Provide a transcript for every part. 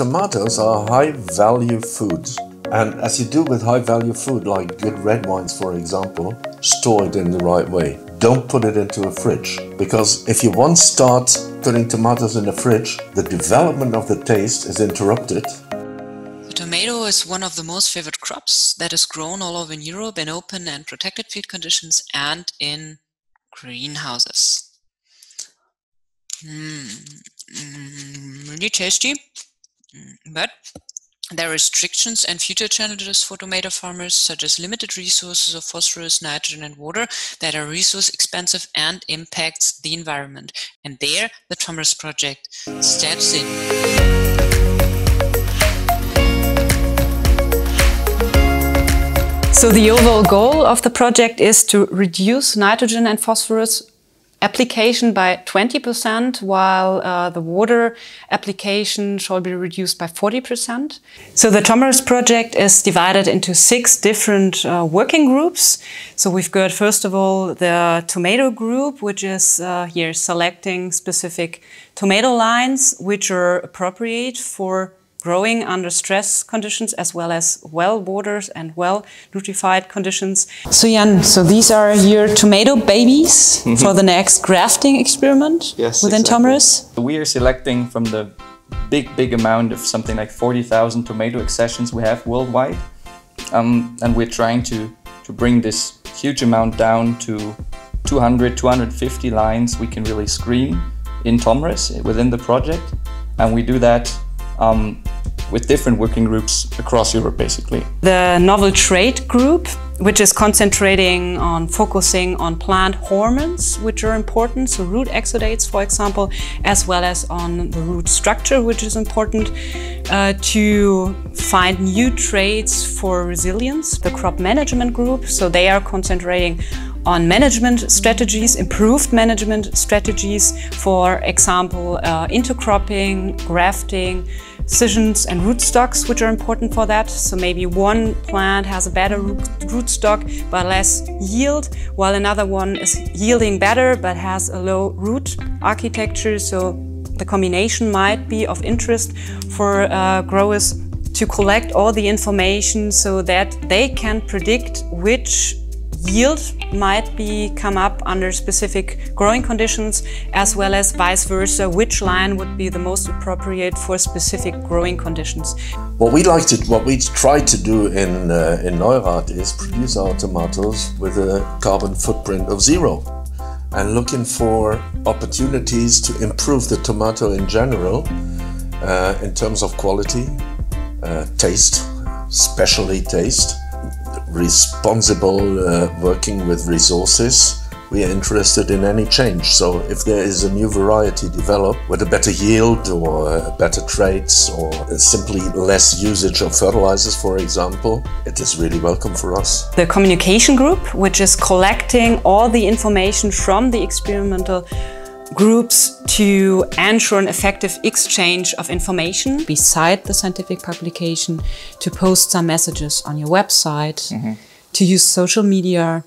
Tomatoes are high value foods. And as you do with high value food, like good red wines, for example, store it in the right way. Don't put it into a fridge because if you once start putting tomatoes in the fridge, the development of the taste is interrupted. The tomato is one of the most favored crops that is grown all over in Europe in open and protected field conditions and in greenhouses. Mm, mm, really tasty, Mm, but there are restrictions and future challenges for tomato farmers, such as limited resources of phosphorus, nitrogen, and water that are resource expensive and impacts the environment. And there, the TOMRES project steps in. So the overall goal of the project is to reduce nitrogen and phosphorus application by 20%, while uh, the water application shall be reduced by 40%. So the TOMRES project is divided into six different uh, working groups. So we've got, first of all, the tomato group, which is uh, here selecting specific tomato lines which are appropriate for growing under stress conditions as well as well waters and well nutrified conditions. So Jan, so these are your tomato babies mm -hmm. for the next grafting experiment yes, within exactly. TOMRES? We are selecting from the big, big amount of something like 40,000 tomato accessions we have worldwide. Um, and we're trying to, to bring this huge amount down to 200, 250 lines we can really screen in TOMRES within the project. And we do that um, with different working groups across Europe, basically. The novel trait group, which is concentrating on focusing on plant hormones, which are important, so root exudates, for example, as well as on the root structure, which is important uh, to find new traits for resilience. The crop management group, so they are concentrating on management strategies, improved management strategies, for example, uh, intercropping, grafting, scions and rootstocks, which are important for that. So maybe one plant has a better rootstock but less yield, while another one is yielding better but has a low root architecture. So the combination might be of interest for uh, growers to collect all the information so that they can predict which yield might be come up under specific growing conditions as well as vice versa which line would be the most appropriate for specific growing conditions. What we like to what we try to do in uh, in Neurath is produce our tomatoes with a carbon footprint of zero and looking for opportunities to improve the tomato in general uh, in terms of quality, uh, taste, especially taste responsible uh, working with resources. We are interested in any change. So if there is a new variety developed with a better yield or better traits or simply less usage of fertilizers, for example, it is really welcome for us. The communication group, which is collecting all the information from the experimental groups to ensure an effective exchange of information beside the scientific publication, to post some messages on your website, mm -hmm. to use social media.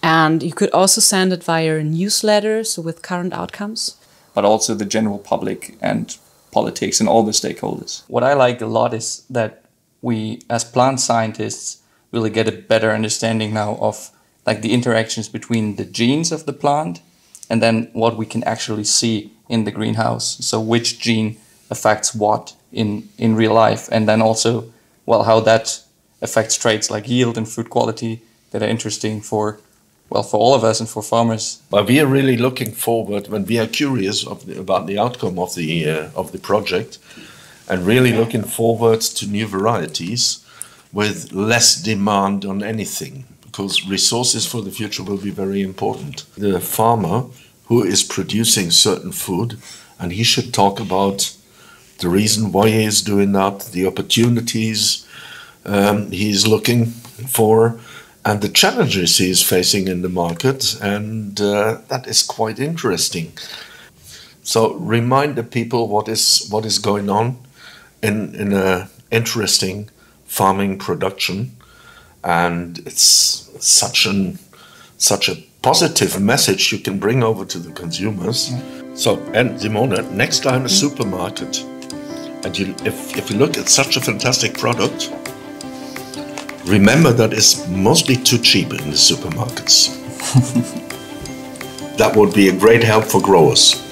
And you could also send it via a newsletter, so with current outcomes. But also the general public and politics and all the stakeholders. What I like a lot is that we, as plant scientists, really get a better understanding now of like the interactions between the genes of the plant and then what we can actually see in the greenhouse. So which gene affects what in, in real life, and then also, well, how that affects traits like yield and food quality that are interesting for, well, for all of us and for farmers. But we are really looking forward when we are curious the, about the outcome of the uh, of the project, and really looking forward to new varieties with less demand on anything because resources for the future will be very important. The farmer who is producing certain food, and he should talk about the reason why he is doing that, the opportunities um, he is looking for, and the challenges he is facing in the market, and uh, that is quite interesting. So remind the people what is what is going on in in a interesting farming production and it's such an such a positive message you can bring over to the consumers. So, and Simone, next time a supermarket And you, if, if you look at such a fantastic product, remember that it's mostly too cheap in the supermarkets. that would be a great help for growers.